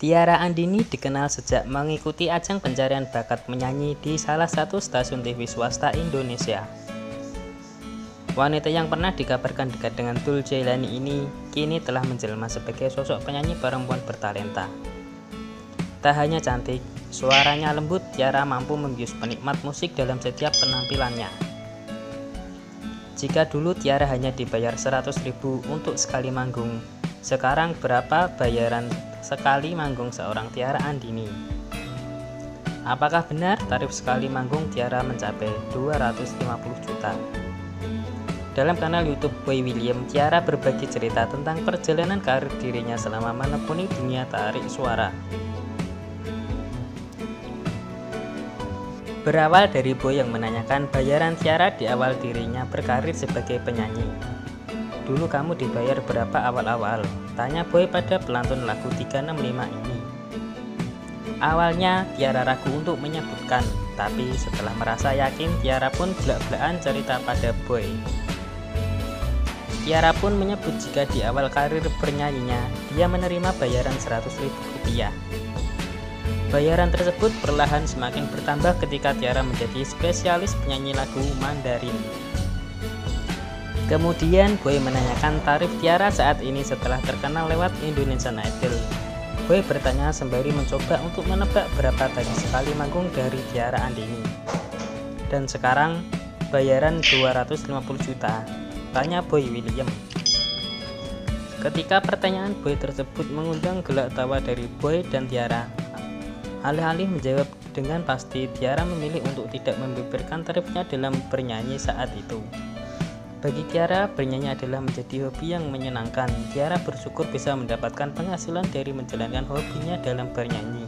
Tiara Andini dikenal sejak mengikuti ajang pencarian bakat menyanyi di salah satu stasiun TV swasta Indonesia. Wanita yang pernah dikabarkan dekat dengan Dul Jailani ini kini telah menjelma sebagai sosok penyanyi perempuan bertalenta. Tak hanya cantik, suaranya lembut, Tiara mampu membius penikmat musik dalam setiap penampilannya. Jika dulu Tiara hanya dibayar 100 ribu untuk sekali manggung, sekarang berapa bayaran sekali manggung seorang Tiara Andini? Apakah benar tarif sekali manggung Tiara mencapai 250 juta? Dalam kanal YouTube Boy William, Tiara berbagi cerita tentang perjalanan karir dirinya selama menekuni dunia tarik suara. Berawal dari Boy yang menanyakan bayaran Tiara di awal dirinya berkarir sebagai penyanyi. Dulu kamu dibayar berapa awal-awal? Tanya Boy pada pelantun lagu 365 ini. Awalnya Tiara ragu untuk menyebutkan, tapi setelah merasa yakin Tiara pun belak-belakan cerita pada Boy. Tiara pun menyebut jika di awal karir bernyanyinya, dia menerima bayaran 100 ribu rupiah. Bayaran tersebut perlahan semakin bertambah ketika Tiara menjadi spesialis penyanyi lagu Mandarin. Kemudian Boy menanyakan tarif Tiara saat ini setelah terkenal lewat Indonesian Idol. Boy bertanya sembari mencoba untuk menebak berapa tadi sekali manggung dari Tiara Andini. Dan sekarang bayaran 250 juta. Tanya Boy William. Ketika pertanyaan Boy tersebut mengundang gelak tawa dari Boy dan Tiara, alih-alih menjawab dengan pasti Tiara memilih untuk tidak membeberkan tarifnya dalam bernyanyi saat itu. Bagi Tiara, bernyanyi adalah menjadi hobi yang menyenangkan. Tiara bersyukur bisa mendapatkan penghasilan dari menjalankan hobinya dalam bernyanyi.